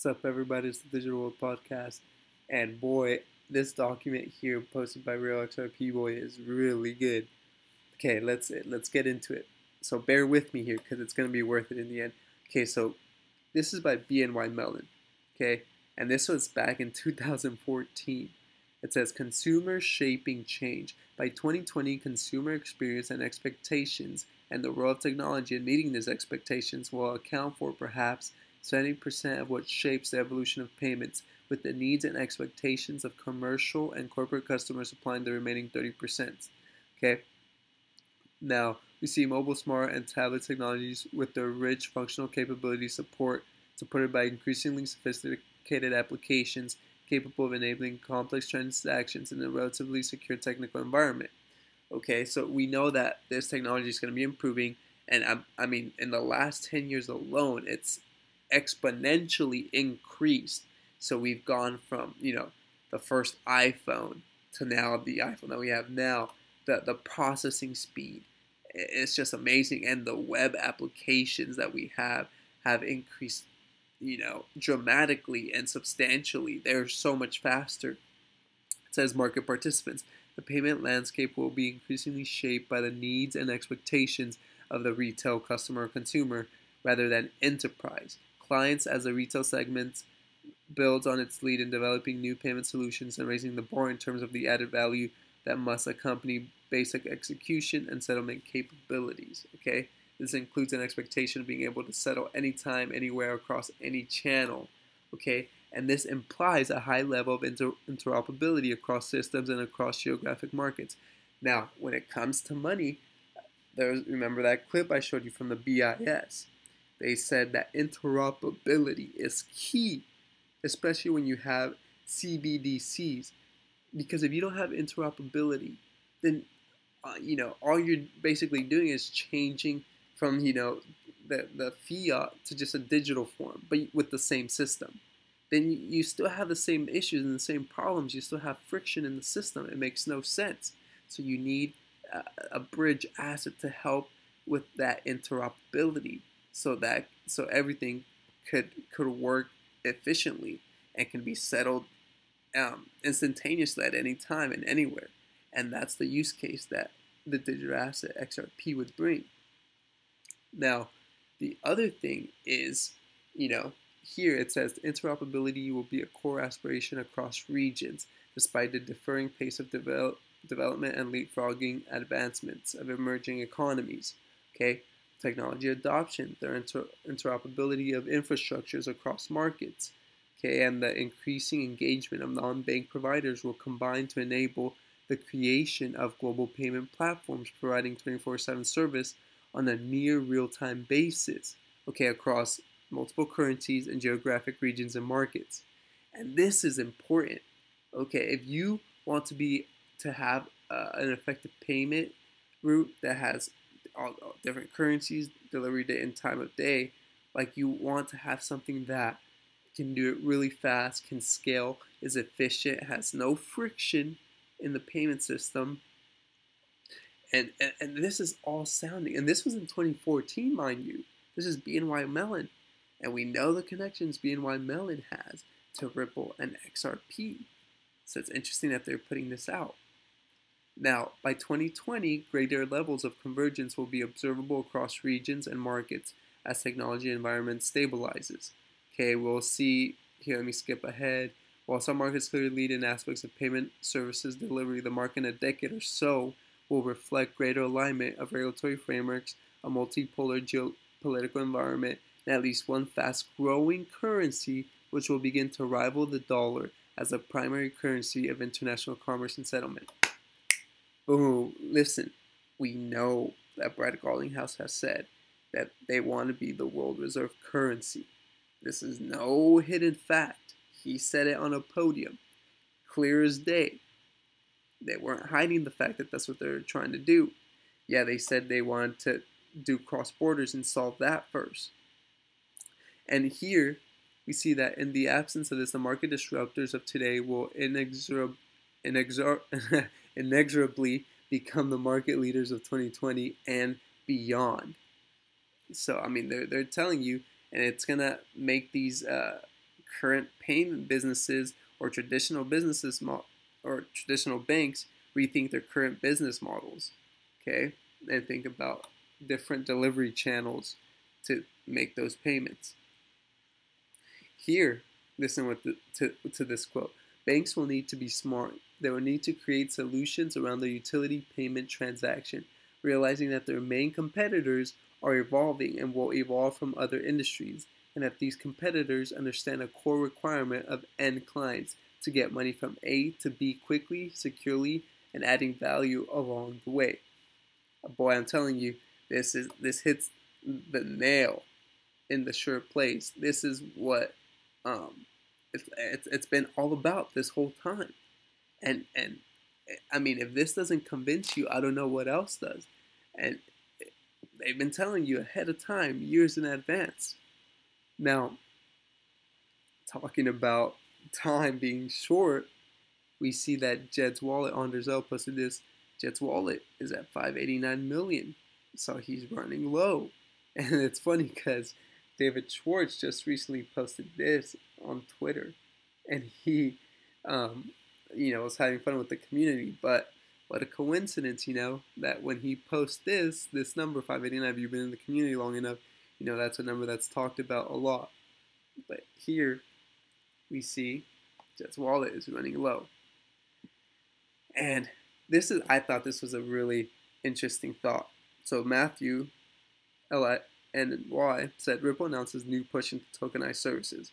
What's up, everybody? It's the Digital World Podcast. And boy, this document here posted by Real XRP Boy is really good. Okay, let's let's get into it. So bear with me here because it's going to be worth it in the end. Okay, so this is by BNY Mellon. Okay, and this was back in 2014. It says consumer shaping change. By 2020, consumer experience and expectations and the role of technology in meeting these expectations will account for perhaps 70% of what shapes the evolution of payments, with the needs and expectations of commercial and corporate customers supplying the remaining 30%. Okay. Now, we see mobile, smart, and tablet technologies with their rich functional capability support, supported by increasingly sophisticated applications capable of enabling complex transactions in a relatively secure technical environment. Okay, so we know that this technology is going to be improving, and I, I mean, in the last 10 years alone, it's exponentially increased. So we've gone from, you know, the first iPhone to now the iPhone that we have now. The, the processing speed, it's just amazing. And the web applications that we have have increased, you know, dramatically and substantially. They're so much faster. It says market participants. The payment landscape will be increasingly shaped by the needs and expectations of the retail customer or consumer rather than enterprise clients as a retail segment builds on its lead in developing new payment solutions and raising the bar in terms of the added value that must accompany basic execution and settlement capabilities. Okay, this includes an expectation of being able to settle anytime, anywhere, across any channel. Okay, and this implies a high level of inter interoperability across systems and across geographic markets. Now, when it comes to money, there's remember that clip I showed you from the BIS they said that interoperability is key, especially when you have CBDCs. Because if you don't have interoperability, then uh, you know all you're basically doing is changing from you know the, the fiat to just a digital form, but with the same system. Then you still have the same issues and the same problems. You still have friction in the system. It makes no sense. So you need a, a bridge asset to help with that interoperability so that so everything could could work efficiently and can be settled um, instantaneously at any time and anywhere. And that's the use case that the digital asset XRP would bring. Now, the other thing is, you know, here it says interoperability will be a core aspiration across regions, despite the differing pace of develop, development and leapfrogging advancements of emerging economies. Okay, technology adoption, their inter interoperability of infrastructures across markets, okay, and the increasing engagement of non-bank providers will combine to enable the creation of global payment platforms providing 24/7 service on a near real-time basis, okay, across multiple currencies and geographic regions and markets. And this is important. Okay, if you want to be to have uh, an effective payment route that has all, all different currencies, delivery date, and time of day. Like you want to have something that can do it really fast, can scale, is efficient, has no friction in the payment system. And, and, and this is all sounding, and this was in 2014, mind you. This is BNY Mellon. And we know the connections BNY Mellon has to Ripple and XRP. So it's interesting that they're putting this out. Now, by 2020, greater levels of convergence will be observable across regions and markets as technology environment stabilizes. Okay, we'll see here, let me skip ahead. While some markets clearly lead in aspects of payment services delivery, the market in a decade or so will reflect greater alignment of regulatory frameworks, a multipolar geopolitical environment, and at least one fast growing currency which will begin to rival the dollar as a primary currency of international commerce and settlement. Boom. Listen, we know that Brad Garlinghouse has said that they want to be the world reserve currency. This is no hidden fact. He said it on a podium, clear as day. They weren't hiding the fact that that's what they're trying to do. Yeah, they said they wanted to do cross borders and solve that first. And here we see that in the absence of this, the market disruptors of today will inexorably inexor- inexorably become the market leaders of 2020 and beyond. So, I mean, they're, they're telling you, and it's going to make these uh, current payment businesses or traditional businesses mo- or traditional banks rethink their current business models. Okay, and think about different delivery channels to make those payments. Here, listen with the, to, to this quote. Banks will need to be smart. They will need to create solutions around the utility payment transaction, realizing that their main competitors are evolving and will evolve from other industries, and that these competitors understand a core requirement of end clients to get money from A to B quickly, securely, and adding value along the way. Boy, I'm telling you, this is this hits the nail in the sure place. This is what um, it's, it's, it's been all about this whole time. And and I mean, if this doesn't convince you, I don't know what else does. And they've been telling you ahead of time, years in advance. Now, talking about time being short, we see that Jed's wallet on Zelle posted this. Jed's wallet is at 589 million, so he's running low. And it's funny because David Schwartz just recently posted this on Twitter, and he, um, you know, was having fun with the community. But what a coincidence, you know, that when he posts this, this number 589, if you've been in the community long enough, you know that's a number that's talked about a lot. But here, we see Jed's wallet is running low, and this is I thought this was a really interesting thought. So Matthew, L and Y said Ripple announces new push into tokenized services.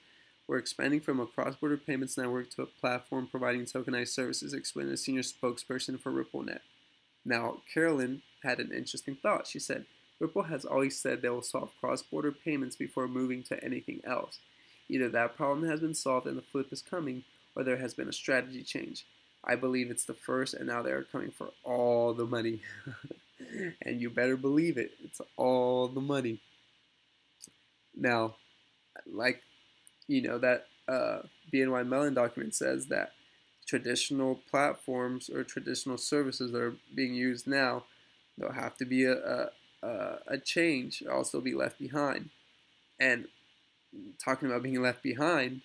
We're expanding from a cross-border payments network to a platform providing tokenized services, explained a senior spokesperson for RippleNet. Now, Carolyn had an interesting thought. She said, Ripple has always said they will solve cross-border payments before moving to anything else. Either that problem has been solved and the flip is coming, or there has been a strategy change. I believe it's the first, and now they are coming for all the money. and you better believe it, it's all the money. Now, like, you know, that uh, BNY Mellon document says that traditional platforms or traditional services that are being used now, there'll have to be a, a, a change, also be left behind. And talking about being left behind,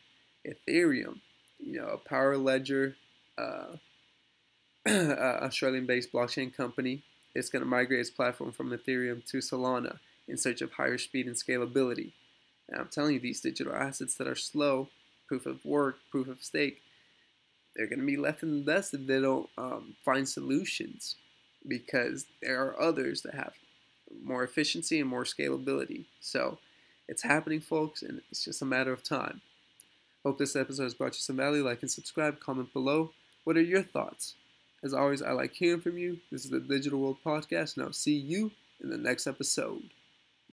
Ethereum, you know, a power ledger, uh, Australian-based blockchain company, is going to migrate its platform from Ethereum to Solana in search of higher speed and scalability. And I'm telling you, these digital assets that are slow, proof of work, proof of stake, they're going to be left in the dust if they don't um, find solutions because there are others that have more efficiency and more scalability. So it's happening, folks, and it's just a matter of time. Hope this episode has brought you some value. Like and subscribe, comment below. What are your thoughts? As always, I like hearing from you. This is the Digital World Podcast, and I'll see you in the next episode.